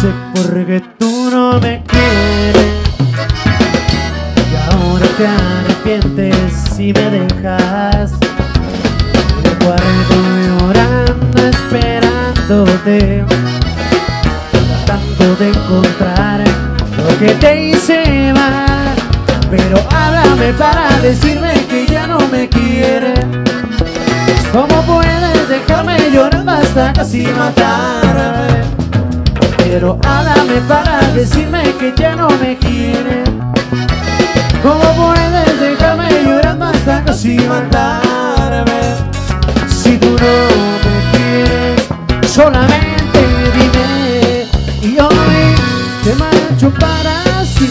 sé por qué tú no me quieres. Y ahora te arrepientes si me dejas. En el cuarto llorando esperándote. Tratando de encontrar lo que te hice mal. Pero háblame para decirme que ya no me quieres. ¿Cómo puedes dejarme llorando hasta casi matarme? Pero háblame para decirme que ya no me quiere. ¿Cómo puedes dejarme llorando hasta casi matarme? Si tú no me quieres, solamente dime. Y hoy te marcho para sí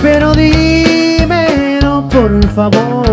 Pero dímelo por favor.